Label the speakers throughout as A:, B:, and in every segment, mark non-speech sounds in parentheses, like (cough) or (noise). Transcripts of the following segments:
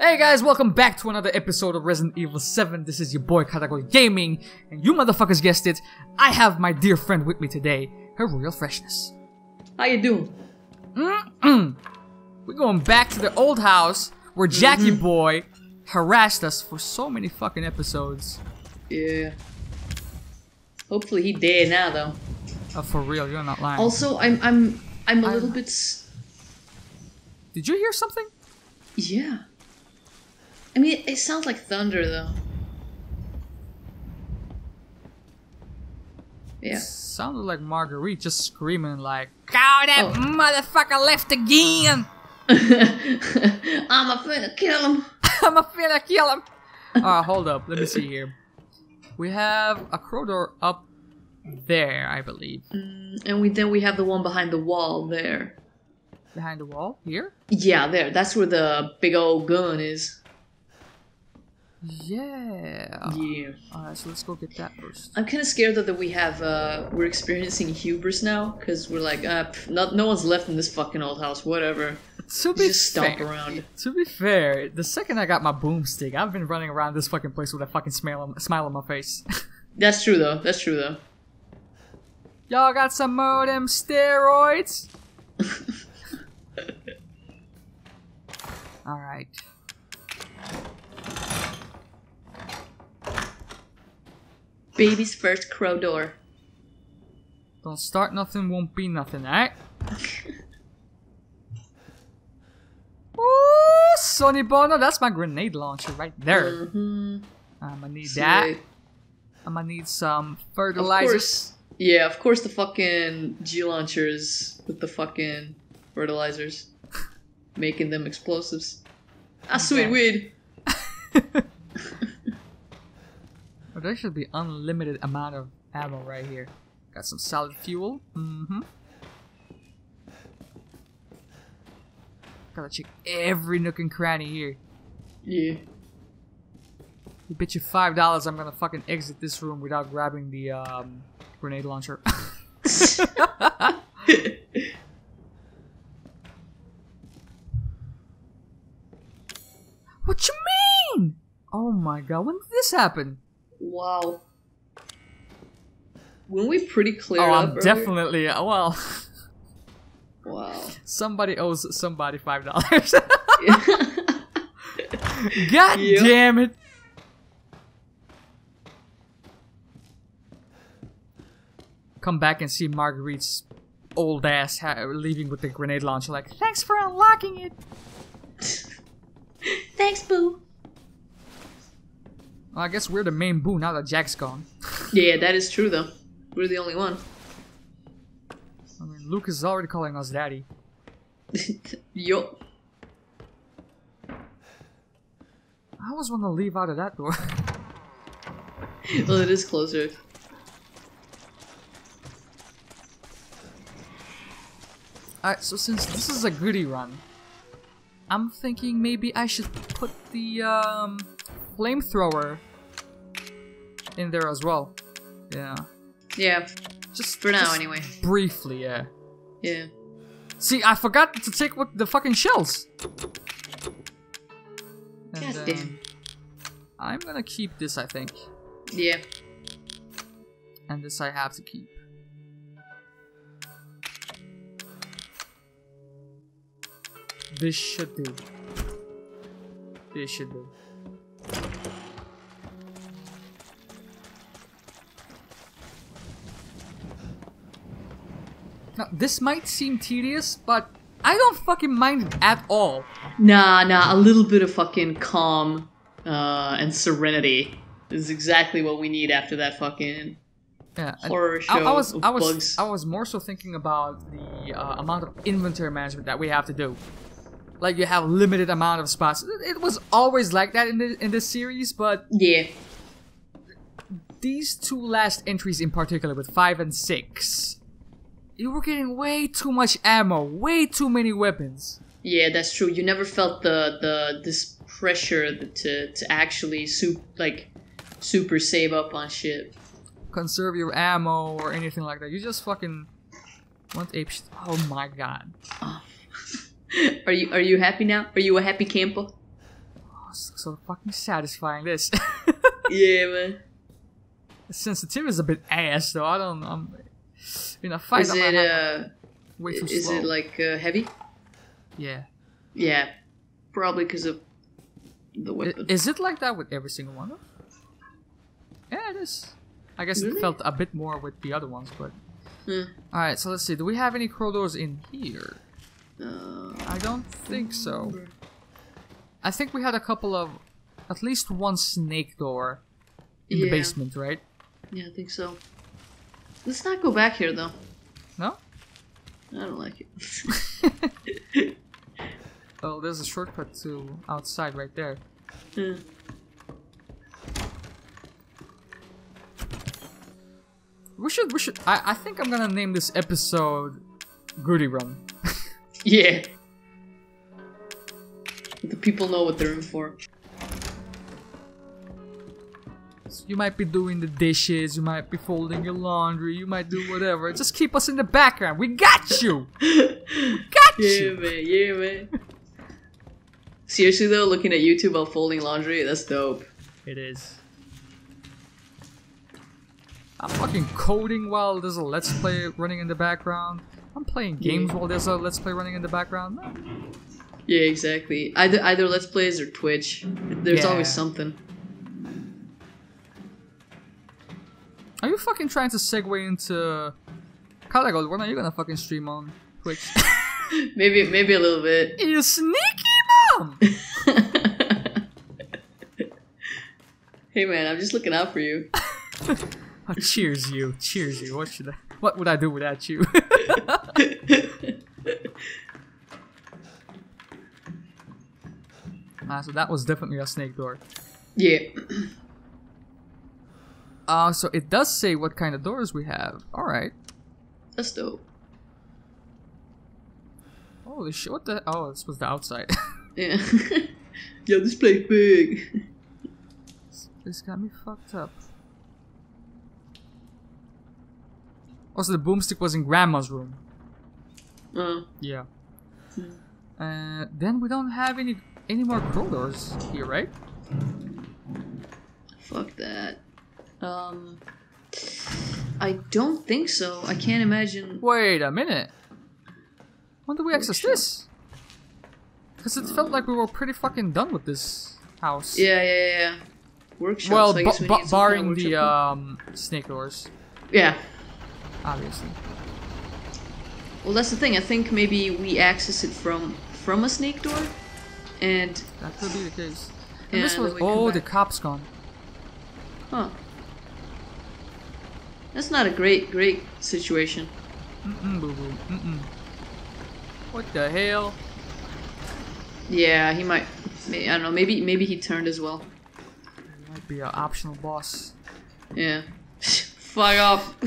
A: Hey guys, welcome back to another episode of Resident Evil 7. This is your boy Karagol Gaming, and you motherfuckers guessed it, I have my dear friend with me today, her royal freshness.
B: How you doing?
A: Mm-mm. We're going back to the old house where Jackie
B: Mm-hmm.
A: Boy harassed us for so many fucking episodes.
B: Yeah. Hopefully he dead now though.
A: Uh, for real, you're not lying.
B: Also, I'm I'm I'm a
A: I-
B: little bit.
A: Did you hear something?
B: Yeah. I mean, it sounds like thunder though. Yeah.
A: It Sounded like Marguerite just screaming like, God, that
B: Oh.
A: motherfucker left again! (laughs)
B: I'm a finna kill him. (laughs)
A: I'm a finna kill him. uh, hold up. Let me see here. We have a crow door up there, I believe.
B: And we then we have the one behind the wall there.
A: Behind the wall? Here?
B: Yeah, there. That's where the big old gun is.
A: Yeah.
B: Yeah.
A: Alright, so let's go get that first.
B: I'm kind of scared though that we have uh we're experiencing hubris now because we're like uh pff, not no one's left in this fucking old house. Whatever.
A: To be
B: Just stomp
A: fair,
B: around.
A: to be fair, the second I got my boomstick, I've been running around this fucking place with a fucking smile on, smile on my face. (laughs)
B: That's true though. That's true though.
A: Y'all got some more of them steroids? (laughs) Alright.
B: Baby's first crow door.
A: Don't start nothing, won't be nothing, alright? (laughs) Ooh, Sonny Bono, that's my grenade launcher right there.
B: hmm
A: I'ma need that. I'ma need some
B: Of
A: fertilizers.
B: course. Yeah, of course the fucking G launchers with the fucking fertilizers, (laughs) making them explosives. Ah, sweet
A: Okay.
B: weed. (laughs)
A: Oh, there should be unlimited amount of ammo right here. Got some solid fuel. Mm-hmm. Gotta check every nook and cranny here.
B: Yeah.
A: You bet you five dollars I'm gonna fucking exit this room without grabbing the um, grenade launcher. (laughs) what you mean? Oh my god, when did this happen?
B: Wow. When we pretty clear
A: oh,
B: up.
A: I'm
B: earlier-
A: definitely uh, well.
B: Wow. (laughs)
A: Somebody owes somebody five dollars. (laughs) God
B: Yep.
A: damn it! Come back and see Marguerite's old ass ha- leaving with the grenade launcher. Like, thanks for unlocking it. (laughs)
B: Thanks, boo.
A: Well, I guess we're the main boo now that Jack's gone.
B: Yeah, that is true though. We're the only one.
A: I mean, Lucas is already calling us daddy. (laughs)
B: Yo.
A: I always want to leave out of that door. (laughs)
B: Well, it is closer.
A: Alright, so since this is a goodie run, I'm thinking maybe I should put the um, flamethrower in there as well. Yeah.
B: Yeah,
A: Just
B: for now
A: just
B: anyway.
A: Briefly, yeah.
B: Yeah.
A: See, I forgot to take what the fucking shells. And,
B: God damn.
A: I'm gonna keep this, I think,
B: Yeah.
A: and this I have to keep. This should do. This should do. Now, this might seem tedious, but I don't fucking mind it at all.
B: Nah, nah, a little bit of fucking calm uh, and serenity is exactly what we need after that fucking
A: Yeah,
B: horror show
A: I, I was, I was,
B: bugs.
A: I was more so thinking about the uh, amount of inventory management that we have to do. Like you have limited amount of spots. It, it was always like that in the in this series, but
B: yeah.
A: these two last entries in particular, with five and six, you were getting way too much ammo, way too many weapons.
B: Yeah, that's true. You never felt the the this pressure to to actually soup like super save up on shit.
A: Conserve your ammo or anything like that. You just fucking want ape. Sh- oh my god. (laughs)
B: Are you are you happy now? Are you a happy camper?
A: Oh, it's so fucking satisfying. This (laughs)
B: Yeah, man.
A: the sensitivity is a bit ass though. I don't. I'm in a fight.
B: Is it uh?
A: way too
B: Is
A: slow.
B: it like uh, heavy?
A: yeah?
B: Yeah, probably because of the weapon.
A: Is it like that with every single one? Of Yeah, it is. I guess it felt a bit more with the other ones, but.
B: Hmm.
A: Alright, so let's see. Do we have any crow doors in here?
B: Uh,
A: I don't think so. I think we had a couple of. At least one snake door in the basement, right?
B: yeah, I think so. Let's not go back here though.
A: No?
B: I don't like it. (laughs)
A: Oh, there's a shortcut to outside right there.
B: Yeah.
A: We should, we should. I, I think I'm gonna name this episode Goody Run. (laughs)
B: Yeah. The people know what they're in for.
A: You might be doing the dishes, you might be folding your laundry, you might do whatever. Just keep us in the background. We got you! (laughs) Got
B: Yeah,
A: you!
B: man. Yeah, man. Seriously though, looking at YouTube while folding laundry, that's dope.
A: It is. I'm fucking coding while there's a let's play running in the background. I'm playing games while there's a let's play running in the background. No.
B: Yeah, exactly. Either either Let's Plays or Twitch. There's
A: Yeah.
B: always something.
A: Are you fucking trying to segue into Karagol? When are you gonna fucking stream on Twitch? (laughs)
B: Maybe maybe a little bit. (laughs)
A: you sneaky mom! (laughs)
B: hey man, I'm just looking out for you.
A: Oh, cheers you, cheers you. What should I? What would I do without you? ah, so that was definitely a snake door.
B: yeah.
A: Uh, so it does say what kind of doors we have. All right.
B: That's dope.
A: Holy shit! What the? Oh, this was the outside. (laughs)
B: Yeah. (laughs) Yo, this place big.
A: this got me fucked up. Also, the boomstick was in Grandma's room.
B: Uh,
A: Yeah. Uh, then we don't have any any more crow doors here, right?
B: fuck that. Um, I don't think so. I can't imagine.
A: Wait a minute. When did we access
B: Workshop.
A: this? Because it felt like we were pretty fucking done with this house.
B: Yeah, yeah, yeah. Workshop.
A: Well,
B: so I
A: ba-
B: guess we
A: ba-
B: need some kind of
A: barring the um snake doors,
B: yeah.
A: obviously.
B: Well, that's the thing. I think maybe we access it from from a snake door, and
A: That could be the case. And
B: Yeah,
A: this was
B: then we come
A: oh, the cop's gone.
B: huh. That's not a great great situation.
A: Mm-mm, boo boo. Mm-mm. What the hell?
B: Yeah, he might. I don't know. Maybe maybe he turned as well.
A: Might be an optional boss.
B: Yeah. (laughs) Fuck off. (laughs)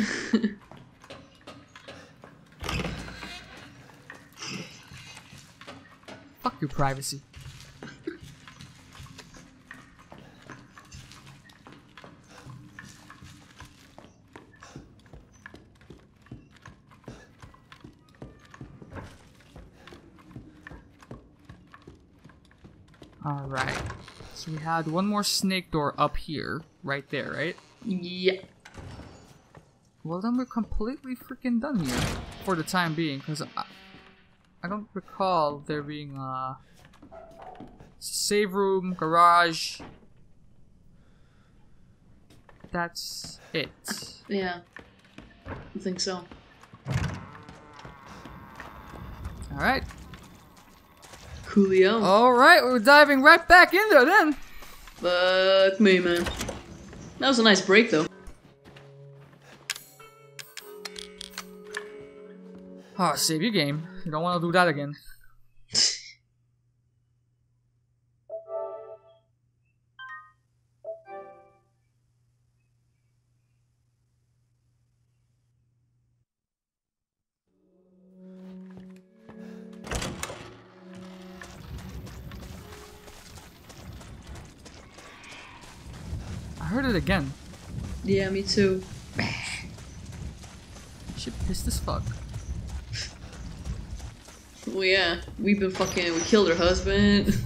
A: Fuck your privacy. Alright. So we had one more snake door up here, right there, right?
B: yeah.
A: Well, then we're completely freaking done here for the time being, because I, I don't recall there being a save room, garage. That's it.
B: Yeah. I think so.
A: All right,
B: Coolio.
A: all right, we're diving right back in there then.
B: Fuck me, man. That was a nice break, though.
A: Oh, save your game. You don't want to do that again.
B: Yeah, me too.
A: Shit pissed as fuck.
B: Well, yeah. We've been fucking. We killed her husband.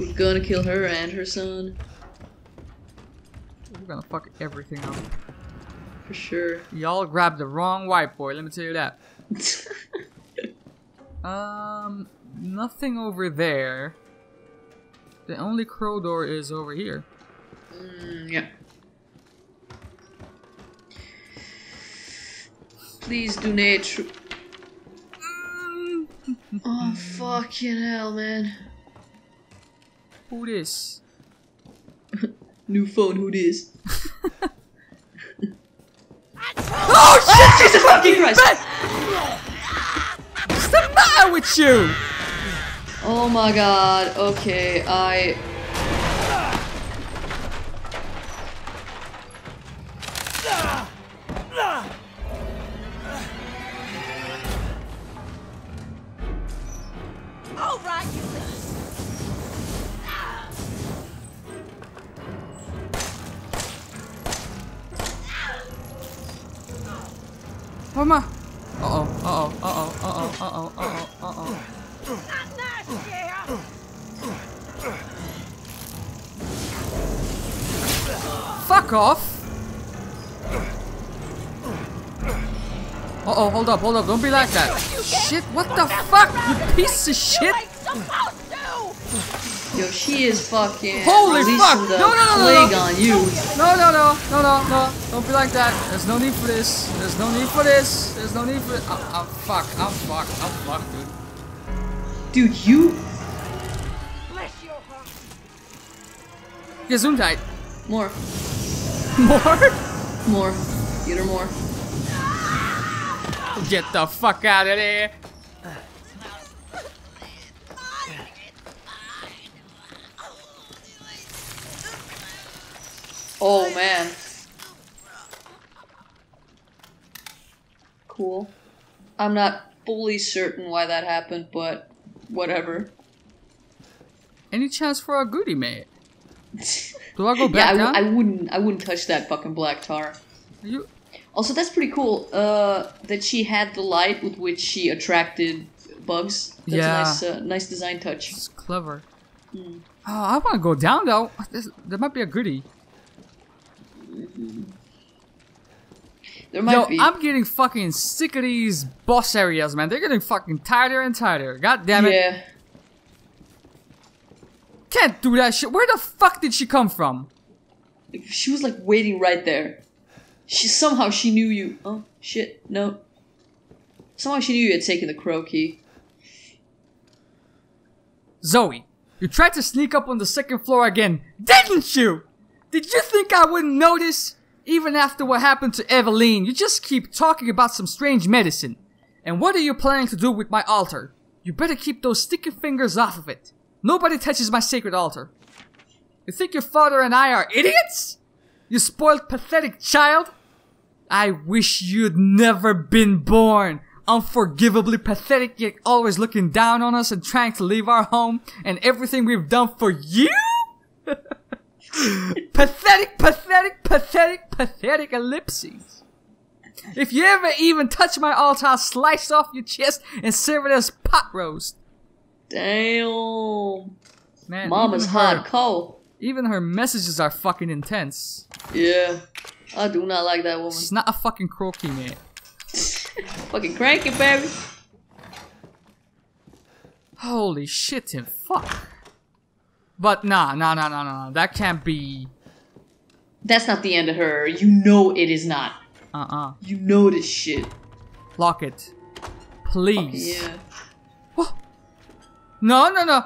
B: We're gonna kill her and her son.
A: We're gonna fuck everything up.
B: For sure.
A: Y'all grabbed the wrong white boy, let me tell you that. (laughs) Um, nothing over there. The only crow door is over here.
B: Mm, yeah. Please do nature. Mm. Oh, fucking hell, man.
A: Who this? (laughs)
B: New phone, who this? (laughs)
A: Oh shit!
B: Jesus fucking Christ!
A: What's the matter with you?
B: Oh my god, okay, I.
A: hold up, hold up, don't be like that. Shit, what the fuck, you piece of shit!
C: Like supposed to.
B: Yo, she is fucking.
A: Holy fuck! No, no, no, no, no.
B: on you.
A: No, no, no, no, no, no, don't be like that. There's no need for this. There's no need for this. There's no need for it. I'm, I'm fucked, I'm fucked, I'm fucked, dude.
B: Dude, you.
C: Bless your heart.
A: Gesundheit.
B: More. (laughs)
A: More?
B: More. Get her more.
A: Get the fuck out of there.
B: Oh man. Cool. I'm not fully certain why that happened, but whatever.
A: Any chance for a goodie, mate? (laughs) Do I go
B: yeah,
A: back
B: I, w-
A: down?
B: I wouldn't. I wouldn't touch that fucking black tar.
A: Are you?
B: Also, that's pretty cool. Uh, that she had the light with which she attracted bugs. That's
A: Yeah.
B: a nice, uh, nice design touch.
A: It's clever.
B: Hmm.
A: Oh, I want to go down though. This, there might be a goodie.
B: There might
A: Yo,
B: be.
A: I'm getting fucking sick of these boss areas, man. They're getting fucking tighter and tighter. God damn it.
B: yeah.
A: Can't do that shit. Where the fuck did she come from?
B: She was like waiting right there. She somehow she knew you. Oh shit! No. Somehow she knew you had taken the crow key.
A: Zoe, you tried to sneak up on the second floor again, didn't you? Did you think I wouldn't notice? Even after what happened to Eveline, you just keep talking about some strange medicine. And what are you planning to do with my altar? You better keep those sticky fingers off of it. Nobody touches my sacred altar. You think your father and I are idiots? You spoiled, pathetic child? I wish you'd never been born. Unforgivably pathetic, yet always looking down on us and trying to leave our home and everything we've done for you? (laughs) pathetic, pathetic, pathetic, pathetic ellipses. If you ever even touch my altar, I'll slice off your chest and serve it as pot roast.
B: Damn.
A: Man,
B: Mama's
A: her,
B: hardcore.
A: Even her messages are fucking intense.
B: Yeah. I do not like that woman.
A: She's not a fucking croaky, mate. (laughs)
B: Fucking cranky, baby.
A: Holy shit and fuck. But nah, nah, nah, nah, nah, nah. That can't be.
B: That's not the end of her. You know it is not.
A: Uh uh
B: You know this shit.
A: Lock it. Please.
B: Yeah. What? (gasps)
A: No, no, no.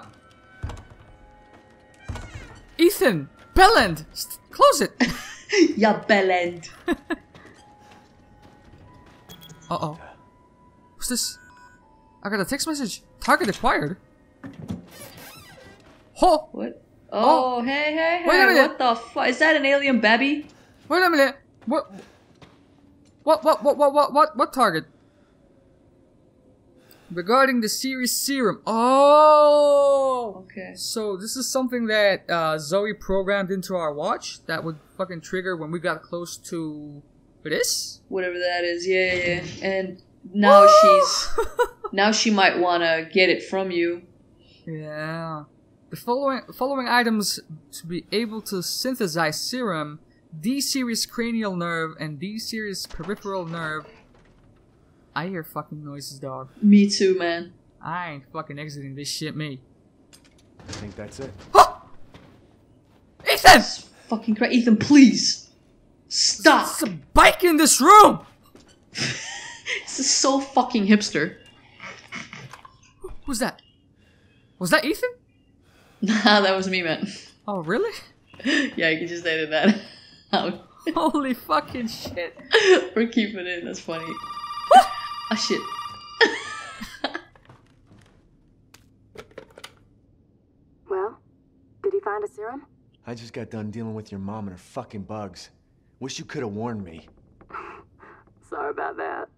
A: Ethan! Belland! St- close it! (laughs)
B: yeah, bellend. (laughs)
A: uh oh. What's this? I got a text message. Target acquired. Oh!
B: What? Oh, hey, hey, hey!
A: Wait a minute.
B: What the fuck? Is that an alien baby?
A: Wait a minute. What? What? What? What? What? What? What? What target? Regarding the series serum. Oh.
B: Okay.
A: So this is something that uh, Zoe programmed into our watch that would fucking trigger when we got close to this.
B: Whatever that is. Yeah, yeah, yeah. And now she's. (laughs) Now she might want to get it from you.
A: yeah. The following following items to be able to synthesize serum, D series cranial nerve and D series peripheral nerve. I hear fucking noises, dog.
B: Me too, man.
A: I ain't fucking exiting this shit, me.
D: I think that's it.
A: Ethan!
B: It's fucking cra- Ethan, please stop.
A: There's a bike in this room! (laughs)
B: This is so fucking hipster.
A: Who's that? Was that Ethan? (laughs)
B: Nah, that was me, man.
A: Oh, really? (laughs)
B: yeah, you can just edit that out.
A: Holy fucking shit.
B: We're keeping it. That's funny. Ah, shit. (laughs)
E: Well, did he find a serum?
D: I just got done dealing with your mom and her fucking bugs. Wish you could have warned me. (laughs)
E: Sorry about that.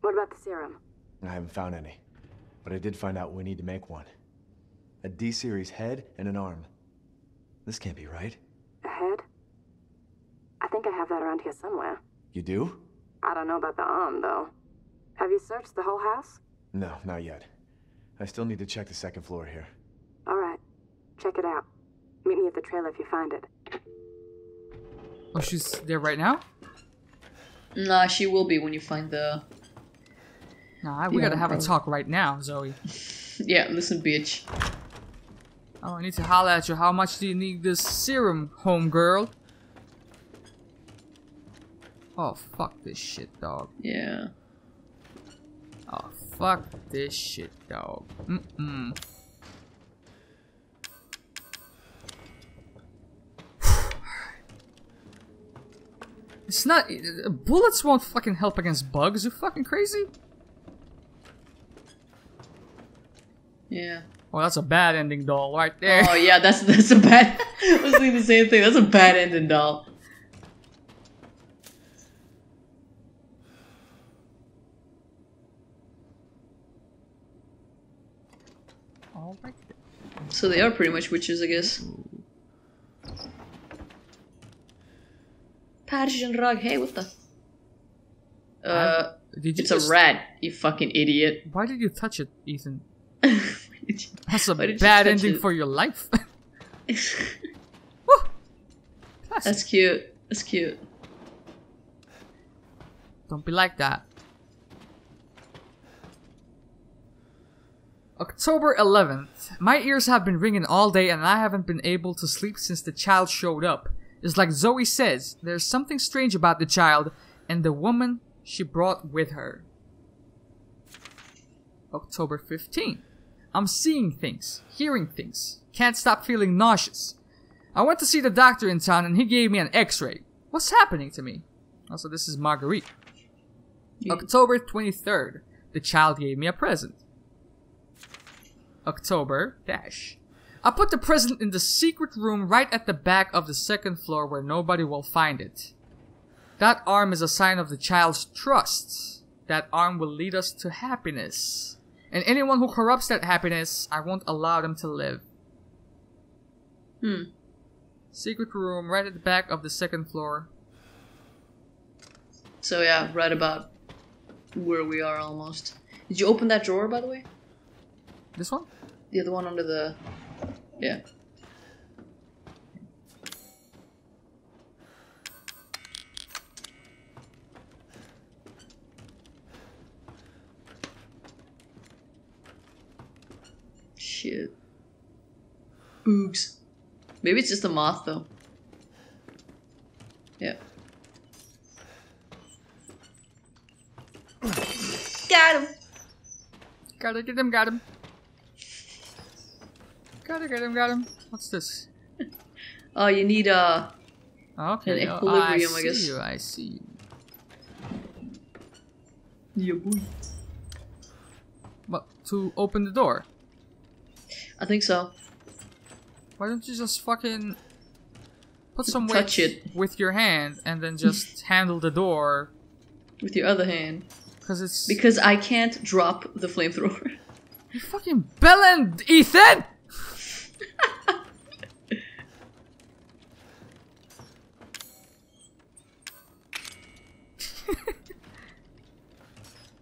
E: What about the serum?
D: I haven't found any. But I did find out we need to make one. A D-series head and an arm. This can't be right.
E: A head? I think I have that around here somewhere.
D: You do?
E: I don't know about the arm, though. Have you searched the whole house?
D: No, not yet. I still need to check the second floor here.
E: All right. Check it out. Meet me at the trailer if you find it.
A: Oh, she's there right now?
B: Nah, she will be when you find the.
A: Nah, we
B: Yeah,
A: gotta have a talk right now, Zoe. (laughs)
B: Yeah, listen, bitch.
A: Oh, I need to holler at you. How much do you need this serum, homegirl? Oh, fuck this shit, dog.
B: Yeah.
A: Oh, fuck this shit, dog. Mm-mm. (sighs) It's not. uh, Bullets won't fucking help against bugs. You fucking crazy?
B: Yeah.
A: Well, that's a bad ending, doll, right there.
B: Oh yeah, that's that's a bad. (laughs) I was thinking the same thing. That's a bad ending, doll.
A: All right.
B: So they are pretty much witches, I guess. Persian rug. Hey, what the? Uh,
A: Did you
B: it's a rat. You fucking idiot. (laughs)
A: Why did you touch it, Ethan? That's a
B: Why did you
A: bad ending
B: it?
A: for your life. (laughs)
B: That's cute. That's cute.
A: Don't be like that. October 11th. My ears have been ringing all day and I haven't been able to sleep since the child showed up. It's like Zoe says, there's something strange about the child and the woman she brought with her. October 15th. I'm seeing things, hearing things, can't stop feeling nauseous. I went to see the doctor in town and he gave me an x-ray. What's happening to me? Also, this is Marguerite.
B: Yeah.
A: October 23rd. The child gave me a present. October dash. I put the present in the secret room right at the back of the second floor where nobody will find it. That arm is a sign of the child's trust. That arm will lead us to happiness. And anyone who corrupts that happiness, I won't allow them to live.
B: Hmm.
A: Secret room right at the back of the second floor.
B: So yeah, right about where we are almost. Did you open that drawer, by the way?
A: This one?
B: The other one under the. Yeah. Shit. Boogs. Maybe it's just a moth, though. Yeah. Got him!
A: Gotta get him, got him. Gotta get him, got him. What's this?
B: Oh, you need uh
A: Okay,
B: An
A: oh,
B: equilibrium,
A: I
B: I
A: see
B: guess.
A: you, I see you.
B: Yeah, boy.
A: But to open the door,
B: I think so.
A: why don't you just fucking put some weight
B: Touch it.
A: with your hand and then just (laughs) handle the door?
B: With your other hand.
A: Cause it's
B: Because I can't drop the flamethrower. (laughs)
A: you fucking bellend, Ethan.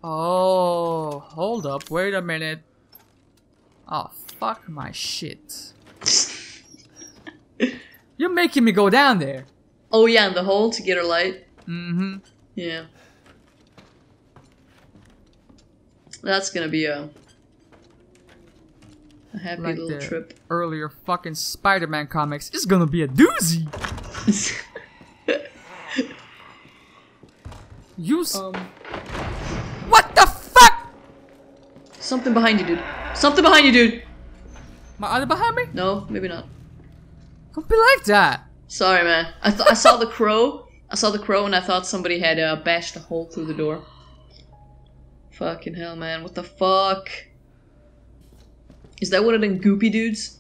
A: Oh, hold up, wait a minute. Oh, fuck my shit. (laughs) You're making me go down there.
B: Oh yeah, in the hole to get her light.
A: Mm-hmm.
B: Yeah. That's gonna be a a happy
A: Like
B: little trip.
A: earlier fucking Spider-Man comics. It's gonna be a doozy. (laughs) Use.
B: um,
A: what the fuck?
B: Something behind you, dude. Something behind you, dude.
A: My other behind me?
B: No, maybe not.
A: Don't be like that.
B: Sorry, man. I thought I saw the crow. I saw the crow, and I thought somebody had uh, bashed a hole through the door. Fucking hell, man! What the fuck? Is that one of them goopy dudes?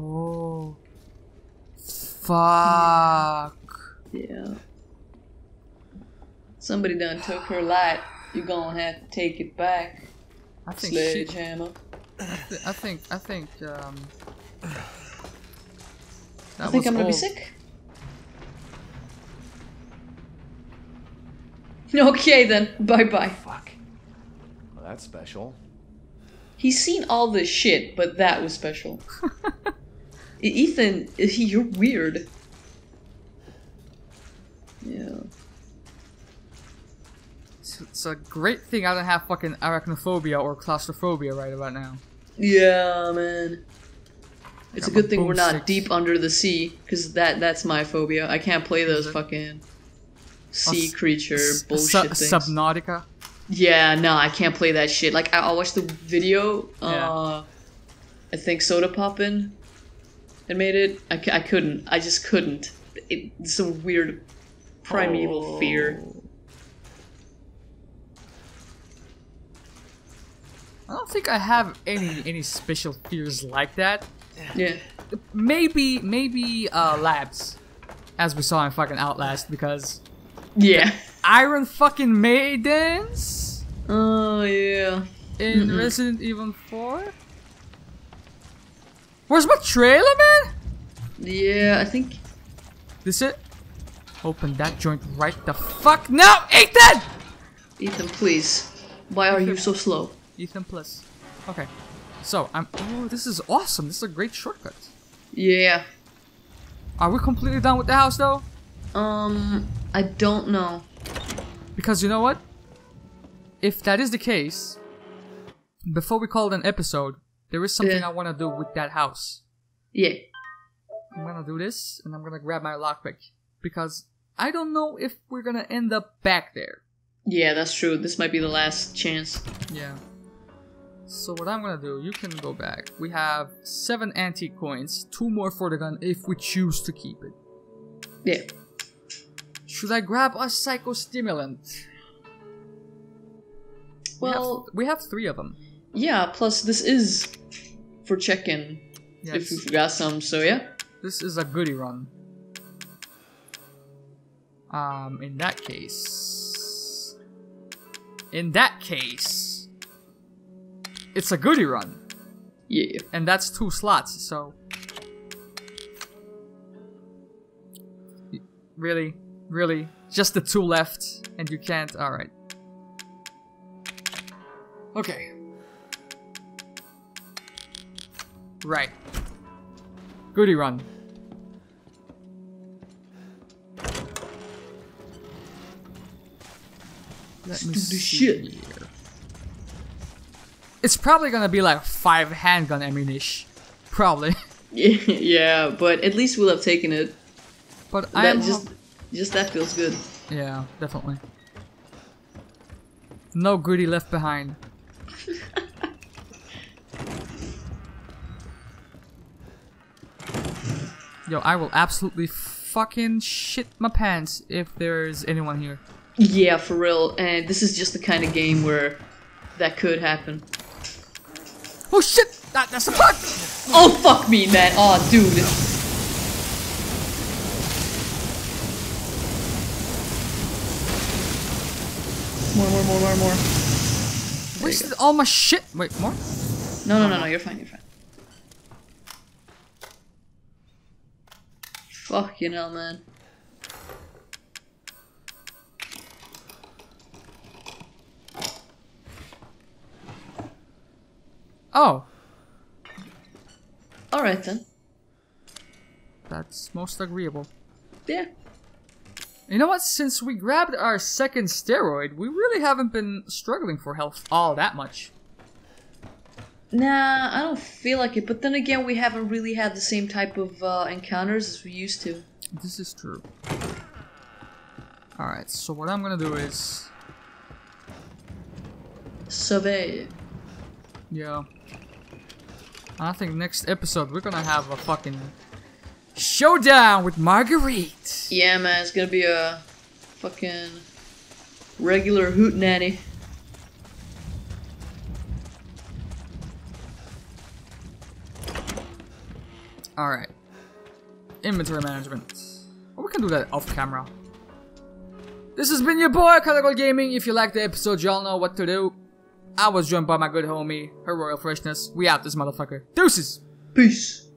A: Oh. Fuck.
B: Yeah. Somebody done took her light. You gonna have to take it back.
A: I think she,
B: Sledgehammer.
A: I think I think um.
B: I think I'm gonna be sick. (laughs) Okay then. Bye bye.
D: Fuck. Well, that's special.
B: He's seen all this shit, but that was special. (laughs) Ethan, he, you're weird. Yeah.
A: It's, it's a great thing I don't have fucking arachnophobia or claustrophobia right about now.
B: Yeah, man. It's a good thing we're not
A: boomsticks.
B: deep under the sea, because that that's my phobia. I can't play those fucking sea creature
A: S-
B: bullshit things.
A: Subnautica.
B: Yeah, no, I can't play that shit. Like, I- I'll watch the video.
A: Yeah.
B: Uh, I think Sodapoppin had made it. I, c- I couldn't. I just couldn't. It, it's some weird primeval
A: Oh.
B: fear.
A: I don't think I have any any special fears like that.
B: Yeah.
A: Maybe maybe uh labs, as we saw in fucking Outlast, because
B: Yeah.
A: Iron fucking Maidens
B: Oh, yeah.
A: in Resident Evil 4. Where's my trailer, man?
B: Yeah, I think.
A: This it? Open that joint right the fuck now, Ethan!
B: Ethan, please. Why are you so slow?
A: Ethan plus. Okay. So I'm. Oh, this is awesome. This is a great shortcut.
B: Yeah.
A: Are we completely done with the house though?
B: Um, I don't know.
A: Because you know what? If that is the case, before we call it an episode, there is something
B: Yeah.
A: I want to do with that house.
B: Yeah.
A: I'm gonna do this, and I'm gonna grab my lockpick because I don't know if we're gonna end up back there.
B: Yeah, that's true. This might be the last chance.
A: Yeah. So what I'm gonna do, you can go back. We have seven antique coins, two more for the gun if we choose to keep it.
B: Yeah.
A: Should I grab a psychostimulant? We have-
B: Well,
A: we have three of them.
B: Yeah, plus this is for check-in
A: Yes.
B: if you forgot some, so yeah.
A: This is a goodie run. Um, in that case. In that case. It's a goodie run.
B: Yeah.
A: And that's two slots, so. Really? Really? Just the two left, and you can't? Alright. Okay. Right. Goody run. Let me see
B: shit.
A: here. It's probably gonna be like five handgun ammunition. Probably. (laughs) (laughs)
B: yeah, but at least we'll have taken it.
A: But
B: That
A: I'm
B: just just that feels good.
A: Yeah, definitely. No goodie left behind. Yo, I will absolutely fucking shit my pants if there's anyone here.
B: Yeah, for real. And this is just the kind of game where that could happen.
A: Oh shit! That, that's a bug!
B: Oh fuck me, man. Oh, dude. More, more, more, more, more.
A: Wasted all my shit! Wait, more?
B: No, no, no, no. You're fine. You're fine. Fucking hell, man.
A: Oh,
B: Alright then.
A: that's most agreeable.
B: Yeah.
A: You know what? Since we grabbed our second steroid, we really haven't been struggling for health all that much.
B: Nah, I don't feel like it. But then again, we haven't really had the same type of uh, encounters as we used to.
A: This is true. Alright, so what I'm gonna do is.
B: Survey.
A: Yeah. I think next episode we're gonna have a fucking showdown with Marguerite.
B: Yeah, man, it's gonna be a fucking regular hoot nanny.
A: Alright. Inventory management. Well, we can do that off camera. This has been your boy, Karagol Gaming. If you liked the episode, y'all know what to do. I was joined by my good homie, her royal freshness. We out this motherfucker. Deuces!
B: Peace.